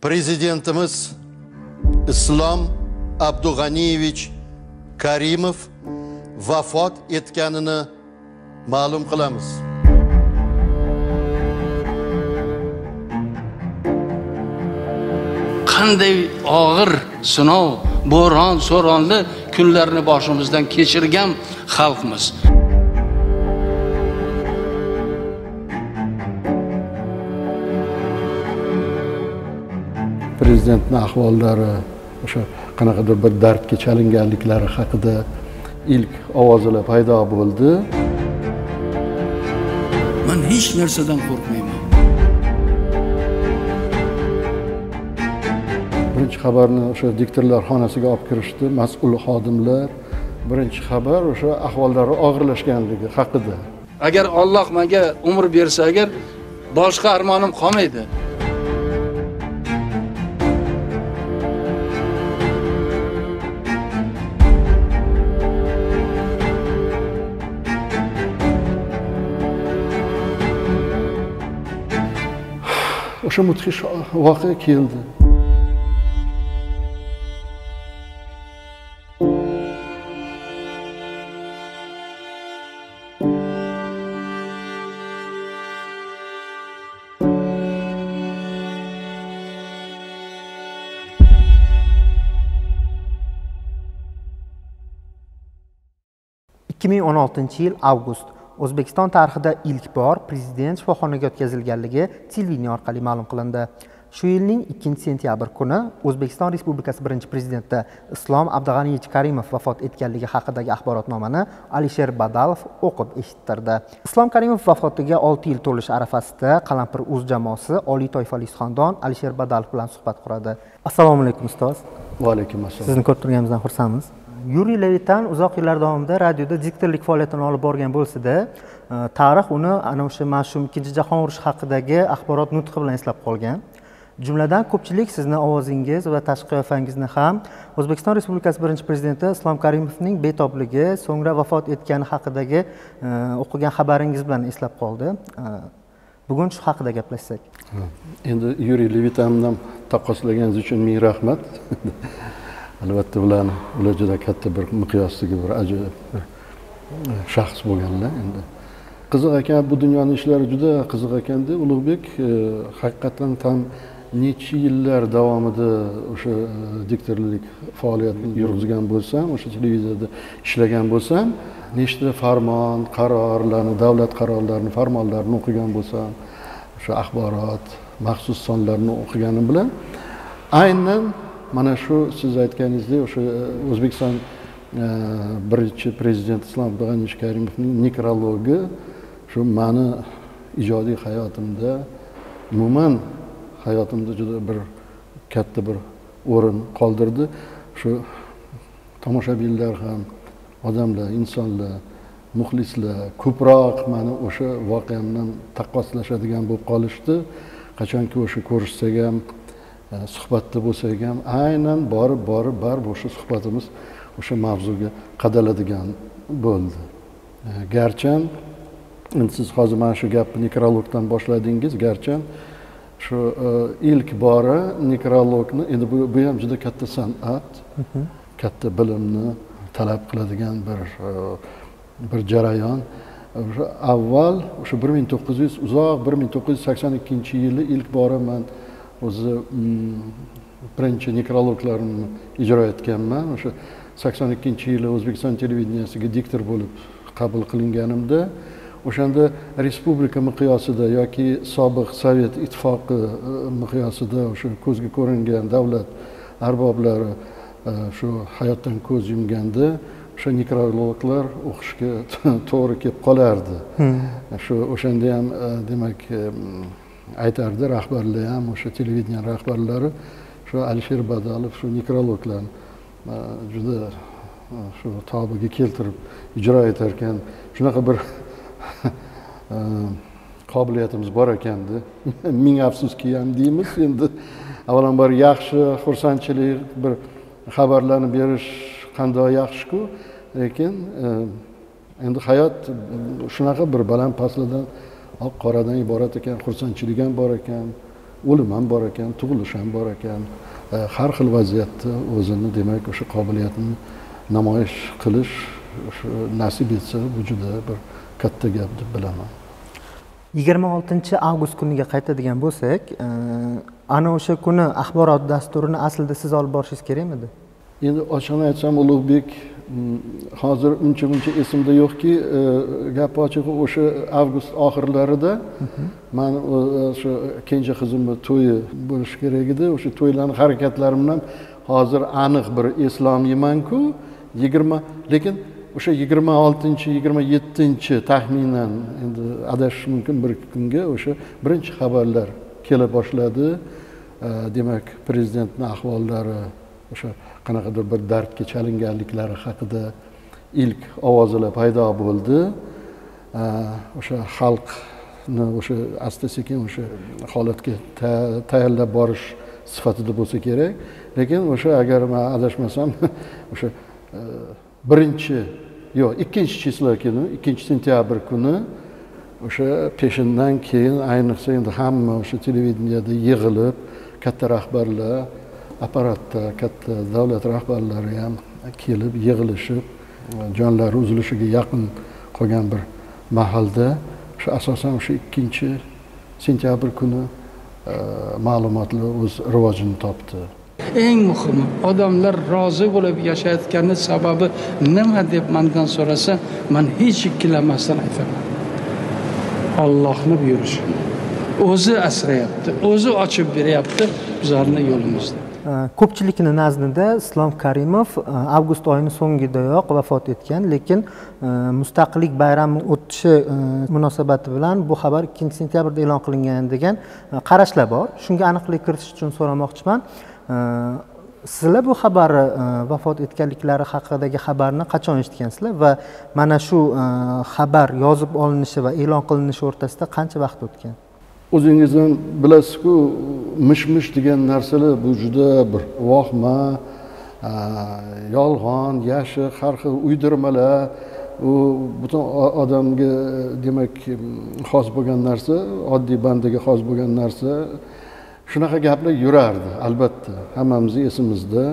prezidentimiz islom abdug'aniyevich karimov vafot etganini ma'lum qilamiz. Qanday og'ir sinov bo'ron so'ronli kunlarni boshimizdan kechirgan xalqmiz. Prezidentni ahvollari o'sha qanaqadir bir dardga chalinganliklari haqida ilk ovozalar paydo bo'ldi. Man hech narsadan qo'rqmayman. Birinchi xabarni o'sha diktorlar xonasiga olib kirishdi mas'ul xodimlar. Birinchi xabar o'sha ahvollari og'irlashganligi haqida. Agar olloh menga umr bersa agar boshqa armonim qolmaydi o'sha mudhish voqea keldi. Ikki ming o'n oltinchi yil avgust. O'zbekiston tarixida ilk bor prezident shifoxonaga o'tkazilganligi televideniye orqali ma'lum qilindi. Shu yilning ikkinchi sentyabr kuni o'zbekiston respublikasi birinchi prezidenti islom abdug'aniyevich karimov vafot etganligi haqidagi axborotnomani alisher badalov o'qib eshittirdi. Islom karimov vafotiga olti yil to'lish arafasida qalampir uz jamoasi oliy toifali suxandon alisher badalov bilan suhbat quradi. Assalomu alaykum ustoz. Va alaykum assalom sizni ko'rib turganimizdan xursandmiz yuriy levitan uzoq yillar davomida radioda diktorlik faoliyatini olib borgan bo'lsada e, tarix uni ana o'sha mashhur ikkinchi jahon urushi haqidagi axborot nutqi bilan eslab qolgan. Jumladan ko'pchilik sizni ovozingiz va tashqi qiyofangizni ham o'zbekiston respublikasi birinchi prezidenti islom karimovning betobligi so'ngra vafot etgani haqidagi e, o'qigan xabaringiz bilan eslab qoldi. E, bugun shu haqida gaplashsak. Endi yuriy levitan taqqoslaganingiz uchun ming rahmat. albatta ularni ular juda katta bir miqyosdagi bir ajoyib bir shaxs bo'lganlar endi. Qiziq ekan bu dunyoni ishlari juda qiziq ekanda ulug'bek e, haqiqatdan ham necha yillar davomida o'sha e, diktorlik faoliyatini yurg'izgan bo'lsam o'sha televizorda ishlagan bo'lsam nechta farmon qarorlarni davlat qarorlarini farmonlarini o'qigan bo'lsam o'sha axborot maxsus sonlarni o'qiganim bilan aynan mana shu siz aytganingizdek o'sha e, o'zbekiston e, birinchi prezidenti islom abdug'aniyevich karimovning nekrologi shu mani ijodiy hayotimda umuman hayotimda juda bir katta bir o'rin qoldirdi. Shu tomoshabinlar ham odamlar insonlar muxlislar ko'proq mani o'sha voqeamdan taqqoslashadigan bo'lib qolishdi. Qachonki o'sha ko'rishsak ham suhbatda bo'lsak ham aynan borib borib baribir o'sha suhbatimiz o'sha mavzuga qadaladigan bo'ldi. E, garchi endi siz hozir mana shu gapni nekrologdan boshladingiz. Garchi shu e, ilk bora nekrologni endi bu bu ham juda katta san'at katta bilimni talab qiladigan bir e, bir jarayon. Avval o'sha bir ming to'qqiz yuz uzoq bir ming to'qqiz yuz sakson ikkinchi yili ilk bora man o'zi mm, birinchi nekrologlarimni ijro etganman. O'sha sakson ikkinchi yili o'zbekiston televideniyasiga diktor bo'lib qabul qilinganimda o'shanda respublika miqyosida yoki sobiq sovet ittifoqi e, miqyosida o'sha ko'zga ko'ringan davlat arboblari e, shu hayotdan ko'z yumganda o'sha nekrologlar o'qishga to'g'ri kelib qolardi. Shu o'shanda ham e, demak aytardi rahbarlar ham o'sha televideniya rahbarlari shu alisher badalov shu nekrologlarni e, juda e, shu tobiga keltirib ijro etar ekan shunaqa bir e, qobiliyatimiz bor ekanda. Ming afsuski ham deymiz endi. Avvalambor yaxshi xursandchilik bir xabarlarni berish qandoq yaxshiku. Lekin endi hayot shunaqa bir baland pastlardan oq qoradan iborat ekan xursandchilik ham bor ekan o'lim ham bor ekan tug'ilish ham bor ekan. E, har xil vaziyatda o'zini demak o'sha qobiliyatini namoyish qilish shu nasib etsa bu juda bir katta gap deb bilaman. Yigirma oltinchi avgust kuniga qaytadigan bo'lsak e, ana o'sha kuni axborot dasturini aslida siz olib borishingiz kerakmidi endi ochig'ini aytsam ulug'bek mm, hozir uncha muncha esimda yo'qki e, gap ochig'i o'sha avgust oxirlarida man e, o'sha kenja qizimni to'yi bo'lishi kerak edi. O'sha to'ylarni harakatlarim bilan hozir aniq bir eslolmaymanku. Yigirma lekin o'sha yigirma oltinchi yigirma yettinchi taxminan endi adashish mumkin bir kunga o'sha birinchi xabarlar kela boshladi. E, demak prezidentni ahvollari o'sha qanaqadir bir dardga chalinganliklari haqida ilk ovozalar paydo bo'ldi. O'sha xalqni o'sha asta sekin o'sha holatga tayyorlab borish sifatida bo'lsa kerak. Lekin o'sha agar man adashmasam o'sha e, birinchi yo'q ikkinchi число kuni ikkinchi sentyabr kuni o'sha peshindan keyin ayniqsa endi hamma o'sha televideniyada yig'ilib katta rahbarlar apparatda eh, katta eh, davlat rahbarlari ham kelib yig'ilishib eh, jonlari uzilishiga yaqin qolgan bir mahalda. O'sha asosan o'sha ikkinchi sentyabr kuni ma'lumotlar o'z rivojini topdi. Eng muhimi odamlar rozi bo'lib yashayotgani sababi nima deb mandan so'rasa man hech ikkilanmasdan aytaman. Ollohni buyurishi o'zi asrayapti o'zi ochib beryapti bizlarni yo'limizni Э, ko'pchilikni nazdida islom karimov э, avgust oyini so'ngidayoq vafot etgan lekin э, mustaqillik bayrami o'tishi munosabati bilan bu xabar ikkinchi sentyabrda e'lon qilingan degan e, qarashlar bor. Shunga aniqlik kiritish uchun so'ramoqchiman. E, sizlar bu xabarni e, vafot etganliklari haqidagi xabarni qachon eshitgansizlar va mana shu xabar yozib olinishi va e'lon qilinishi o'rtasida qancha vaqt o'tgan? O'zingiz ham bilasizku mish mish degan narsalar bu juda bir vohma yolg'on yashiq har xil uydirmalar. U butun odamga demak xos bo'lgan narsa oddiy bandaga xos bo'lgan narsa. Shunaqa gaplar yurardi albatta. Hammamizni esimizda.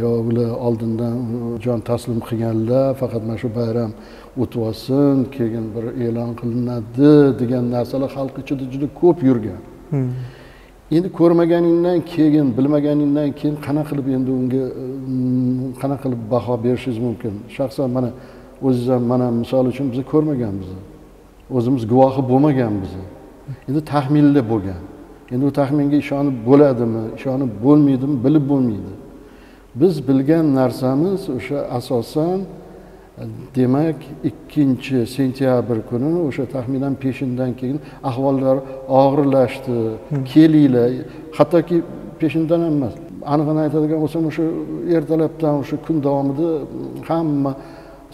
Yo ular oldindan jon taslim qilganlar faqat mana shu bayram o'tib olsin keyin bir e'lon qilinadi degan narsalar xalq ichida juda ko'p yurgan. Hmm. endi ko'rmaganingdan keyin bilmaganingdan keyin qanaqa qilib endi unga mm, qanaqa qilib baho berishingiz mumkin? Shaxsan mana o'ziz ham mana misol uchun biz ko'rmaganmiz. O'zimiz guvohi bo'lmaganmiz. Endi taxminlar bo'lgan. Endi u taxminga ishonib bo'ladimi ishonib bo'lmaydimi bilib bo'lmaydi. Biz bilgan narsamiz o'sha asosan demak ikkinchi sentyabr kuni o'sha taxminan peshindan keyin ahvollar og'irlashdi. Kelinglar hattoki peshindan ham emas anig'ini aytadigan bo'lsam o'sha ertalabdan o'sha kun davomida hamma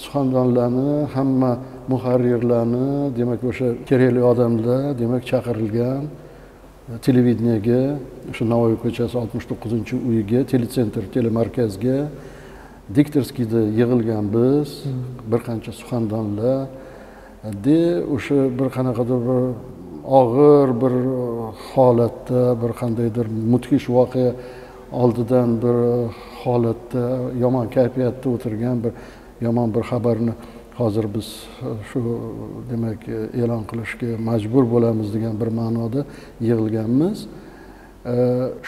suxandonlarni hamma muharrirlarni demak o'sha kerakli odamlar demak chaqirilgan televideniyaga o'sha navoiy ko'chasi oltmish to'qqizinchi uyga teletsentr telemarkazga diktorskiyda yig'ilgan biz bir qancha suxandonlar. De o'sha bir qanaqadir bir og'ir bir holatda bir qandaydir mudhish voqea oldidan bir holatda yomon kayfiyatda o'tirgan bir yomon bir xabarni hozir biz shu demak e'lon qilishga majbur bo'lamiz degan bir ma'noda yig'ilganmiz.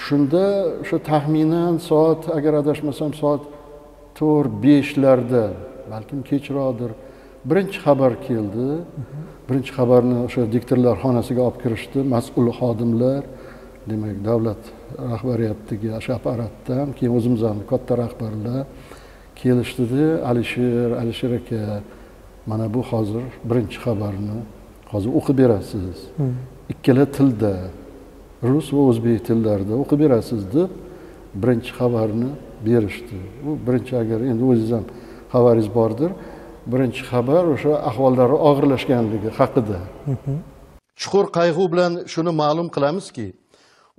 Shunda o'sha taxminan soat agar adashmasam soat to'rt beshlarda balkim kechroqdir. Birinchi xabar keldi. Birinchi xabarni o'sha diktorlar xonasiga olib kirishdi mas'ul xodimlar. Demak davlat rahbariyatidagi o'sha apparatdan keyin o'zimiz ham katta rahbarlar kelishdida alisher alisher aka mana bu hozir birinchi xabarni hozir o'qib berasiz. Ikkala tilda rus va o'zbek tillarida o'qib berasiz deb birinchi xabarni berishdi. Bu birinchi agar endi o'zingiz ham xabaringiz bordir birinchi xabar o'sha ahvollari og'irlashganligi haqida. Chuqur qayg'u bilan shuni ma'lum qilamizki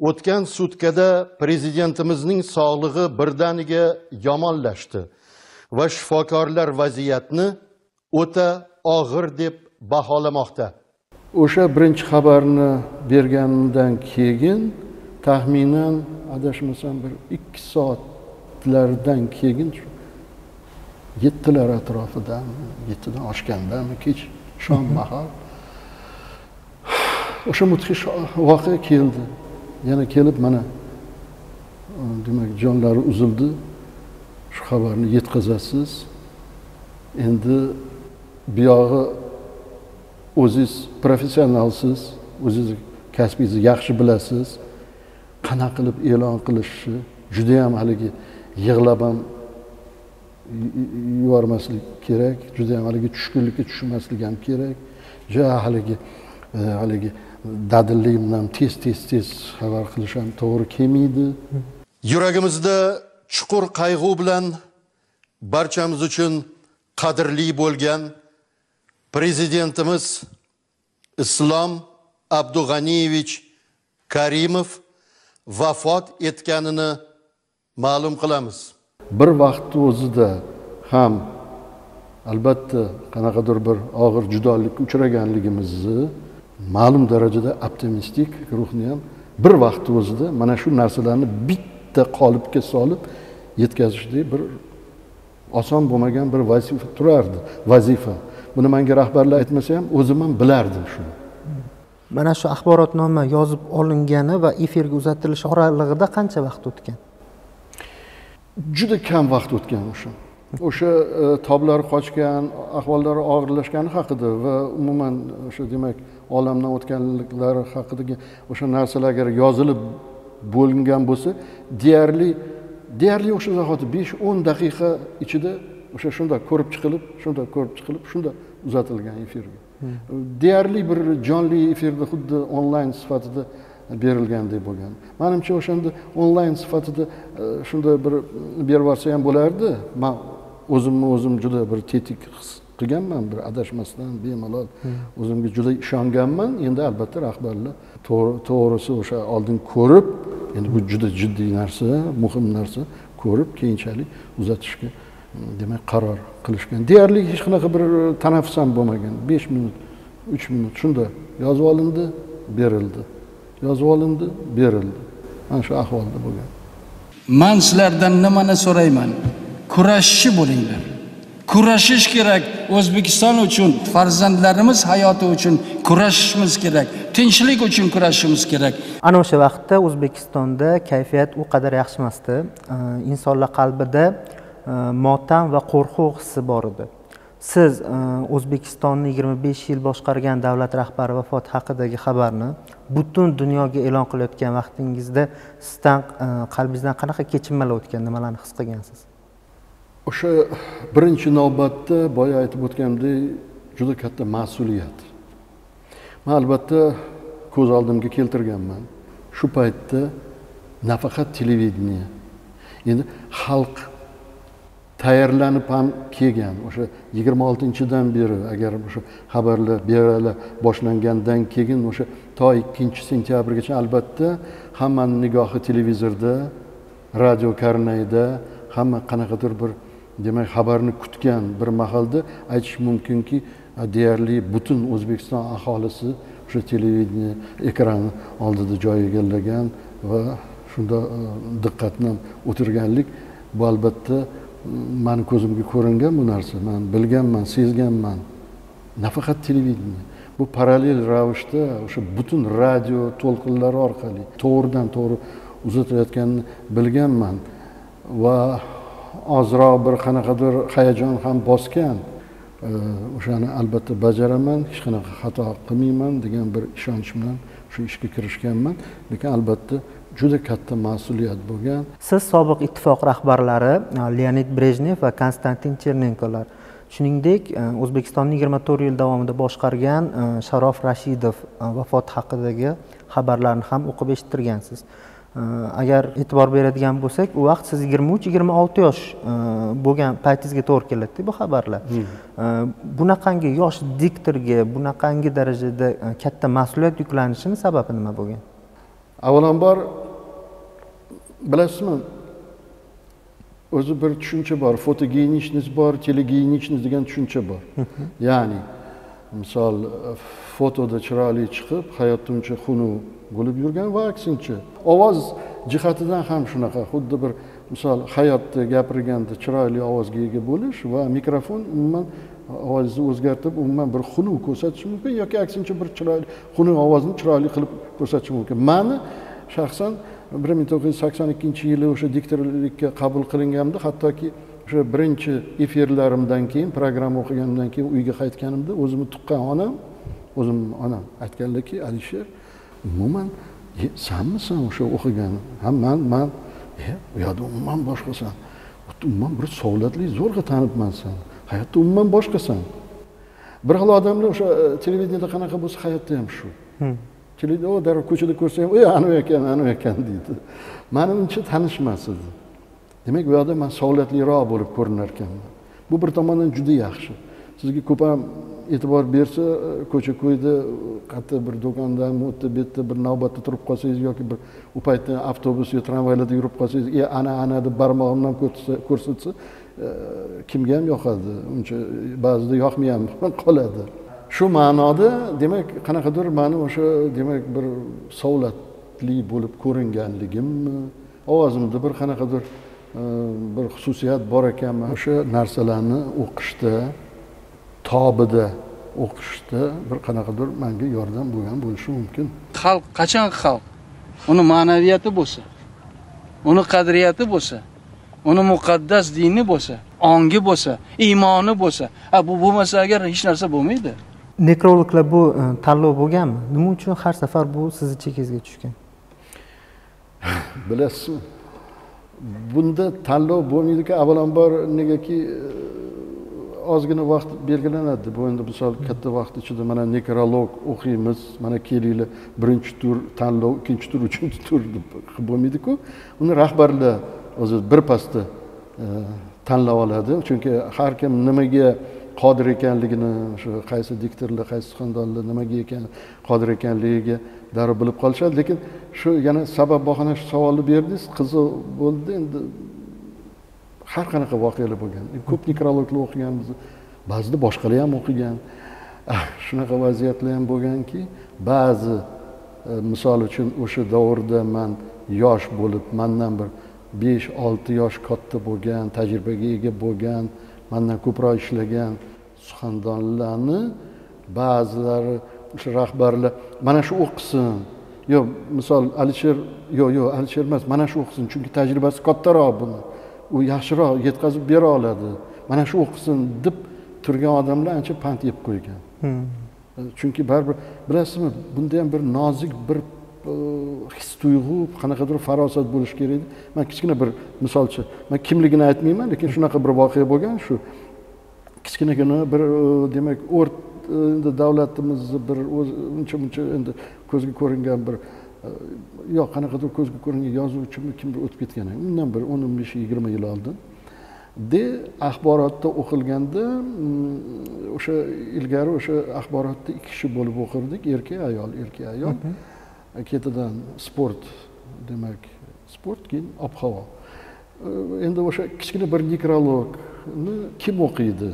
o'tgan sutkada prezidentimizning sog'lig'i birdaniga yomonlashdi va shifokorlar vaziyatni o'ta og'ir deb baholamoqda. O'sha birinchi xabarni bergandan keyin taxminan adashmasam bir ikki soatlardan keyin yettilar atrofidan yettidan oshgandami kech shom mahal. O'sha mudhish voqea keldi. Yana kelib mana demak jonlari uzildi. Shu xabarni yetkazasiz. Endi buyog'i o'ziz professionalsiz o'zizni kasbingizni yaxshi bilasiz. Qanaqa qilib e'lon qilishni judayam haligi yig'lab ham yubormaslik kerak judayam haligi tushkunlikka tushmaslik ham kerak. Ja haligi e, haligi dadillik bilan tez tez tez xabar qilish ham to'g'ri kelmaydi. Yuragimizda chuqur qayg'u bilan barchamiz uchun qadrli bo'lgan prezidentimiz islom abdug'aniyevich karimov vafot etganini ma'lum qilamiz. Bir vaqtni o'zida ham albatta qanaqadir bir og'ir judolikka uchraganligimizni ma'lum darajada optimistik ruhni ham bir vaqtni o'zida mana shu narsalarni bitta qolipga solib yetkazishdek bir oson bo'lmagan bir vazifa turardi vazifa. Buni manga rahbarlar aytmasa ham o'zim ham bilardim shuni. Mana shu axborotnoma yozib olingani va efirga uzatilishi oralig'ida qancha vaqt o'tgan? Juda kam vaqt o'tgan o'sha. O'sha e, toblar toblari qochgan ahvollari og'irlashgani haqida va umuman o'sha demak olamdan o'tganliklari haqidagi o'sha narsalar agar yozilib bo'lingan bo'lsa deyarli deyarli o'sha zahoti besh o'n daqiqa ichida o'sha shunday ko'rib chiqilib shunday ko'rib chiqilib shunday uzatilgan efirga. Deyarli bir jonli efirda xuddi onlayn sifatida berilgandek bo'lgan. Manimcha o'shanda onlayn sifatida e, shunday bir berib yuborsa ham bo'lardi. Man o'zimni o'zim juda bir tetik his qilganman bir adashmasdan bemalol o'zimga juda ishonganman. Endi albatta rahbarlar to'g'risi o'sha oldin ko'rib endi bu juda jiddiy narsa muhim narsa ko'rib keyinchalik uzatishga demak qaror qilishgan. Deyarli hech qanaqa bir tanaffus ham bo'lmagan. Besh minut uch minut shunda yozib olindi berildi. Yozib olindi berildi. Mana shu ahvolda bo'lgan. Man sizlardan nimani so'rayman? Kurashchi bo'linglar. Kurashish kerak o'zbekiston uchun farzandlarimiz hayoti uchun kurashishimiz kerak tinchlik uchun kurashishimiz kerak. Ana o'sha vaqtda o'zbekistonda kayfiyat u qadar yaxshi emasdi insonlar qalbida E, motam va qo'rquv hissi bor edi. Siz e, o'zbekistonni yigirma besh yil boshqargan davlat rahbari vafoti haqidagi xabarni butun dunyoga e'lon qilayotgan vaqtingizda sizdan e, qalbingizdan qanaqa kechinmalar o'tgan nimalarni his qilgansiz? O'sha birinchi navbatda boya aytib o'tgandek juda katta mas'uliyat. Man albatta ko'z oldimga keltirganman. Shu paytda nafaqat televideniya endi xalq tayyorlanib ham kelgan. O'sha yigirma oltinchidan beri agar o'sha xabarlar beralar boshlangandan keyin o'sha to ikkinchi sentyabrgacha albatta hammani nigohi televizorda radio karnayda hamma qanaqadir bir demak xabarni kutgan bir mahalda aytish mumkinki deyarli butun o'zbekiston aholisi o'sha televideniya ekrani oldida joy egallagan va shunda e, diqqatni o'tirganlik bu albatta mani ko'zimga ko'ringan bu narsa. Man bilganman sezganman. Nafaqat televideniye. Bu parallel ravishda o'sha butun radio to'lqinlari orqali to'g'ridan to'g'ri uzatilayotganini bilganman. Va ozroq bir qanaqadir hayajon ham bosgan. O'shani albatta bajaraman hech qanaqa xato qilmayman degan bir ishonch bilan shu ishga kirishganman. Lekin albatta juda katta mas'uliyat bo'lgan. Siz sobiq ittifoq rahbarlari e, leonid brejnev va konstantin chernenkolar shuningdek e, o'zbekistonni yigirma to'rt yil davomida boshqargan e, sharof rashidov vafoti haqidagi xabarlarni ham o'qib eshittirgansiz. Agar e'tibor beradigan bo'lsak u vaqt siz yigirma uch yigirma olti yosh bo'lgan paytingizga to'g'ri keladida bu xabarlar. Bunaqangi yosh diktorga bunaqangi darajada katta mas'uliyat yuklanishini sababi nima bo'lgan avvalambor bilasizmi o'zi bir tushuncha bor fotogenichность bor telegenichность degan tushuncha bor. Ya'ni misol fotoda chiroyli chiqib hayotda uncha xunuk bo'lib yurgan va aksincha ovoz jihatidan ham shunaqa xuddi bir misol hayotda gapirganda chiroyli ovozga ega bo'lish va mikrofon umuman ovozingizni o'zgartirib umuman bir xunuk ko'rsatishi mumkin yoki aksincha bir chiroyli xunuk ovozni chiroyli qilib ko'rsatishi mumkin. Mani shaxsan bir ming to'qqiz yuz sakson ikkinchi yili o'sha diktorlikka qabul qilinganimda hattoki o'sha birinchi efirlarimdan keyin programma o'qiganimdan keyin uyga qaytganimda o'zimni tuqqan onam o'zimni onam aytganlarki alisher umuman "E, sanmisan o'sha o'qigan? Ha man man e u yoqda umuman boshqasan. Umuman bir savlatli zo'rg'a tanibman seni hayotda umuman boshqasan. Bir xil odamlar o'sha e, televideniyada qanaqa bo'lsa hayotda ham shu. O darrov ko'chada ko'rsa ham ey anavi ekan anavi ekan deydi. Mani uncha tanishmas edi demak bu yoqda man savlatliroq bo'lib ko'rinar ekanman bu bir tomondan juda yaxshi. Sizga ko'p ham e'tibor bersa e, ko'cha ko'yda qayerda bir do'kondan u yerda bu yerda bir navbatda turib qolsangiz yoki bir u paytda avtobus yo tramvaylarda yurib qolsangiz e ana ana deb barmog'im bilan ko'rsatsa- kimga ham yoqadi? Uncha ba'zida yoqmay ham qoladi. Shu ma'noda demak qanaqadir mani o'sha demak bir savlatli bo'lib ko'ringanligimmi? Ovozimda bir qanaqadir bir xususiyat bor ekanmi o'sha narsalarni o'qishda tobida o'qishda bir qanaqadir manga yordam bo'lgan bo'lishi mumkin. Xalq qachon xalq? Uni ma'naviyati bo'lsa uni qadriyati bo'lsa uni muqaddas dini bo'lsa ongi bo'lsa iymoni bo'lsa a bu bo'lmasa agar hech narsa bo'lmaydi. Nekrologlar bu e, tanlov bo'lganmi? Nima uchun har safar bu sizni chekkangizga tushgan? Bilasizmi bunda tanlov bo'lmaydiku avvalambor negaki e, ozgina vaqt belgilanadi. Bu endi misol katta vaqt ichida mana nekrolog o'qiymiz mana kelinglar birinchi tur tanlov ikkinchi tur uchinchi tur deb qilib bo'lmaydiku. Uni rahbarlar o'zi birpasda e, tanlab oladi. Chunki har kim nimaga qodir ekanligini shu qaysi diktorlar qaysi suxandonlar nimaga ekan qodir ekanligiga darrov bilib qolishadi. Lekin shu yana sabab bahona shu savolni berdingiz qiziq bo'ldi. Endi har qanaqa voqealar bo'lgan. Ko'p nekrologlar o'qiganmiz ba'zida boshqalar ham o'qigan. Shunaqa vaziyatlar ham bo'lganki ba'zi e, misol uchun o'sha davrda man yosh bo'lib mandan bir besh olti yosh katta bo'lgan tajribaga ega bo'lgan mandan ko'proq ishlagan suxandonlarni ba'zilari o'sha rahbarlar mana shu o'qisin. Yo misol alisher yo'q yo'q alisher emas mana shu o'qisin chunki tajribasi kattaroq buni. U yaxshiroq yetkazib bera oladi. Mana shu o'qisin deb turgan odamlar ancha pand yeb qo'ygan. Chunki baribir bilasizmi bunda ham bir nozik bir his tuyg'u qanaqadir farosat bo'lishi kerak edi. Man kichkina bir misolchi man kimligini aytmayman lekin shunaqa bir voqea bo'lgan shu kichkinagina bir e, demak o'rt e, endi davlatimizni bir o'zi uncha muncha endi ko'zga ko'ringan bir e, yo qanaqadir ko'zga ko'ringan yozuvchimi kimdir o'tib ketgan undan bir o'n o'n besh yigirma yil oldin. De axborotda o'qilganda mm, o'sha ilgari o'sha axborotda ikki kishi bo'lib o'qirdik erkak ayol erkak ayol. Ketidan sport demak sport keyin ob havo endi o'sha kichkina bir nekrologni kim o'qiydi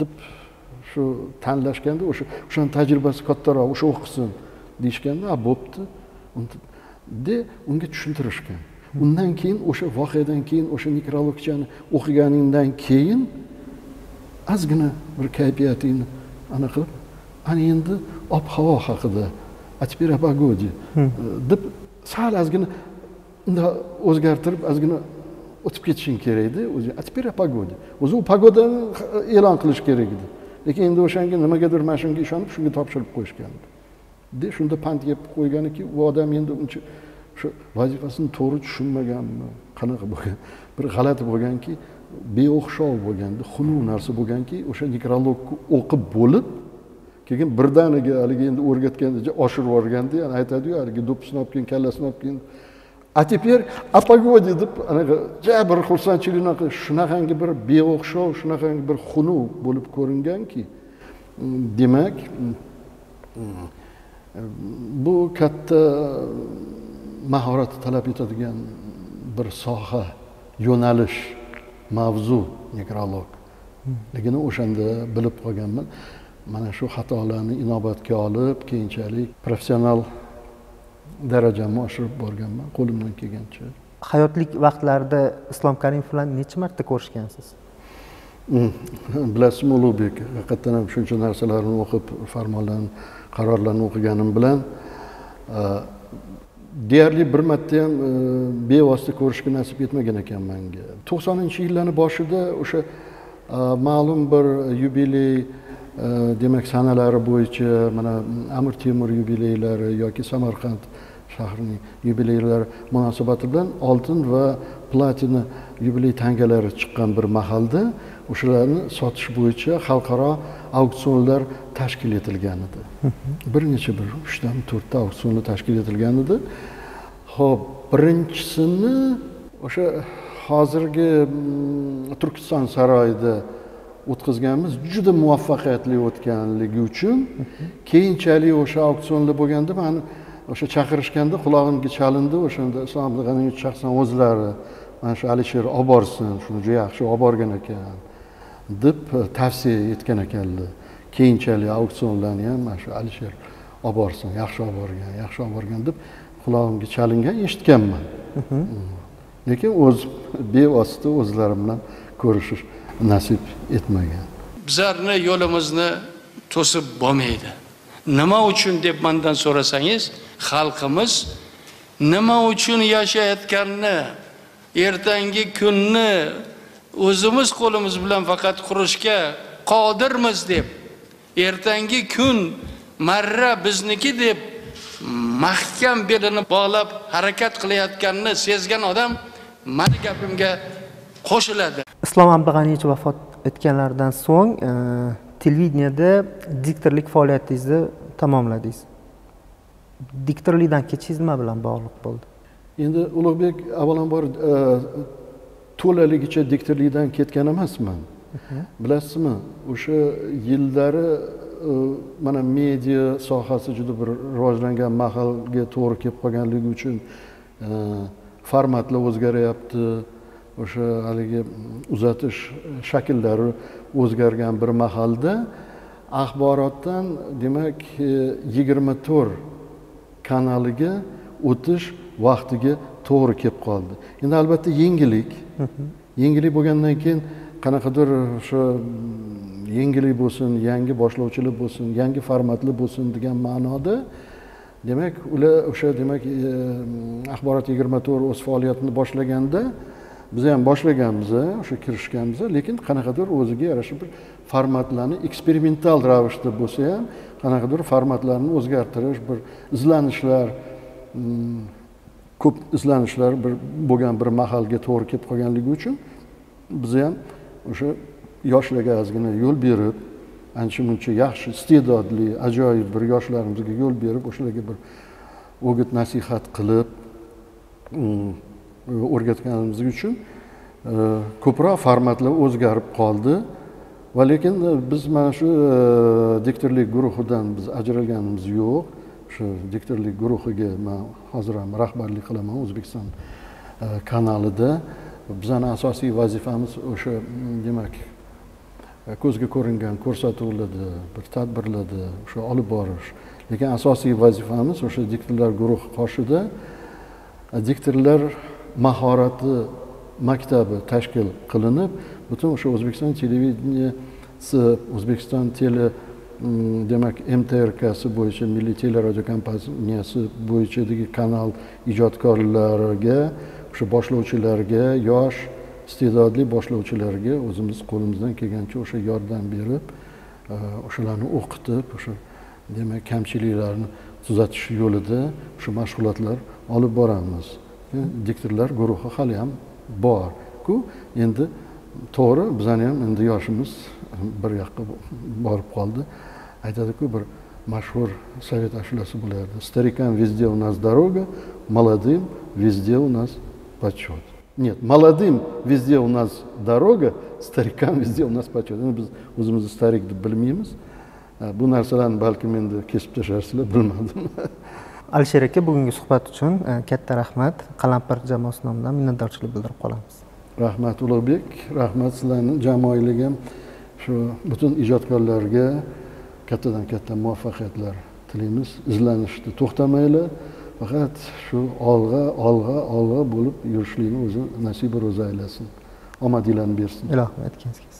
deb shu tanlashganda o'sha o'shani tajribasi kattaroq o'sha o'qisin deyishganda a bo'pti de unga tushuntirishgan undan keyin o'sha voqeadan keyin o'sha nekrologchani o'qiganingdan keyin ozgina bir kayfiyatingni anaqa qilib ana endi ob havo haqida а теперь о погоде. Deb sal ozgina unda o'zgartirib ozgina o'tib ketishing kerak edi o'zi а теперь о погоде. O'zi u pagodani e'lon qilish kerak edi lekin endi o'shanga nimagadir mana shunga ishonib shunga topshirib qo'yishgan de shunda pand yeb qo'yganiki u odam endi uncha shu vazifasini to'g'ri tushunmaganmi qanaqa bo'lgan bir g'alati bo'lganki beo'xshov bo'lganda xunuk narsa bo'lganki o'sha nekrologni o'qib bo'lib keyin birdaniga haligi endi o'rgatganda oshirib yuborganda yana aytadiyu haligi do'ppisini olib kelin kallasini olib kelin a теперь о погоде deb anaqa ja bir xursandchilikni qilib shunaqangi bir beo'xshov shunaqangi bir xunuk bo'lib ko'ringanki mm, demak mm, bu katta mahorat talab etadigan bir soha yo'nalish mavzu nekrolog. Ligini o'shanda bilib qolganman mana shu xatolarni inobatga olib keyinchalik professional darajamni oshirib borganman qo'limdan kelgancha hayotlik vaqtlarida islom karimov bilan necha marta ko'rishgansiz Mm. bilasizmi ulug'bek haqiqatdan ham shuncha narsalarni o'qib farmonlarni qarorlarni o'qiganim bilan deyarli bir marta ham e, bevosita ko'rishga nasib etmagan ekan manga to'qsoninchi yillarni boshida o'sha ma'lum bir yubiley demak sanalari bo'yicha mana amir temur yubileylari yoki samarqand shahrining yubileylari munosabati bilan oltin va platina yubiley tangalari chiqqan bir mahalda o'shalarni sotish bo'yicha xalqaro auksionlar tashkil etilgan edi. Bir necha bir uchtami to'rtta auksionlar tashkil etilgan edi. Ho'p birinchisini o'sha hozirgi mm, turkiston saroyida o'tkazganmiz juda muvaffaqiyatli o'tganligi uchun keyinchalik o'sha auksionlar bo'lganda mani o'sha chaqirishganda qulog'imga chalindi o'shanda islom abdug'aniyevich shaxsan o'zlari mana shu alisher olib borsin shuni juda yaxshi olib borgan ekan deb tavsiya etgan ekanlar. Keyinchalik auksionlarni ham mana shu alisher olib borsin yaxshi olib borgan yaxshi olib borgan deb qulog'imga chalingan eshitganman. Lekin o'z bevosita o'zlari bilan ko'rishish nasib etmagan. Bizlarni yo'limizni to'sib bo'lmaydi. Nima uchun deb mandan so'rasangiz xalqimiz nima uchun yashayotganini ertangi kunni o'zimiz qo'limiz bilan faqat qurishga qodirmiz deb ertangi kun marra bizniki deb mahkam belini bog'lab harakat qilayotganini sezgan odam mani gapimga qo'shiladi. Islom abdug'aniyevich vafot etganlaridan so'ng e, televideniyada diktorlik faoliyatingizni tamomladingiz. Diktorlikdan ketishingiz nima bilan bog'liq bo'ldi? Endi ulug'bek avvalambor e, to'laligicha diktorlikdan ketgan emasman. Bilasizmi o'sha yillari e, mana media sohasi juda bir rivojlangan mahalga to'g'ri kelib qolganligi uchun formatlar o'zgaryapti o'sha haligi uzatish shakllari o'zgargan bir mahalda axborotdan demak e, yigirma to'rt kanaliga o'tish vaqtiga to'g'ri kelib qoldi. Endi albatta yangilik yangilik bo'lgandan keyin qanaqadir o'sha yangilik bo'lsin yangi boshlovchilar bo'lsin yangi formatli bo'lsin degan ma'noda demak ular o'sha demak e, axborot yigirma to'rt o'z faoliyatini boshlaganda biza ham boshlaganmiz o'sha kirishganmiz lekin qanaqadir o'ziga yarasha bir formatlarni eksperimental ravishda bo'lsa ham qanaqadir formatlarni o'zgartirish bir izlanishlar mm, ko'p izlanishlar bir bo'lgan bir mahalga to'g'ri kelib qolganligi uchun biz ham o'sha yoshlarga ozgina yo'l berib ancha muncha yaxshi iste'dodli ajoyib bir yoshlarimizga yo'l berib o'shalarga bir o'git nasihat qilib mm, o'rgatganimiz uchun e, ko'proq formatlar o'zgarib qoldi. Va lekin e, biz mana shu e, diktorlik guruhidan biz ajralganimiz yo'q. Shu diktorlik guruhiga man hozir ham rahbarlik qilaman o'zbekiston kanalida. Bizani asosiy vazifamiz o'sha demak ko'zga ko'ringan ko'rsatuvlarni bir tadbirlarni o'sha olib borish. Lekin asosiy vazifamiz o'sha diktorlar guruhi qoshida diktorlar mahorati maktabi tashkil qilinib butun o'sha o'zbekiston televideniyasi o'zbekiston tele mm, demak mtrksi bo'yicha milliy teleradiokompaniyasi bo'yichadagi kanal ijodkorlariga o'sha boshlovchilarga yosh iste'dodli boshlovchilarga o'zimiz qo'limizdan kelgancha o'sha yordam berib e, o'shalarni o'qitib o'sha demak kamchiliklarni tuzatish yo'lida o'sha mashg'ulotlar olib boramiz. Diktorlar guruhi hali ham borku. Endi to'g'ri bizani ham endi yoshimiz bir yoqqa borib qoldi. Aytadiku bir mashhur sovet ashulasi bo'lardi старикам везде у нас дорога молодым везде у нас почет нет молодым везде у нас дорога старикам везде у нас почет endi biz o'zimizni starik deb bilmaymiz. Bu narsalarni balkim endi kesib tashlarsizlar bilmadim. alisher aka bugungi suhbat uchun e, katta rahmat. Qalampir jamoasi nomidan minnatdorchilik bildirib qolamiz. Rahmat ulug'bek. Rahmat sizlarni jamoanglarga ham shu butun ijodkorlarga kattadan katta muvaffaqiyatlar tilaymiz izlanishni to'xtamanglar faqat shu olg'a olg'a olg'a bo'lib yurishlikni o'zi nasiba ro'za aylasin. Omadinglarni bersin. Ilohim aytganingiz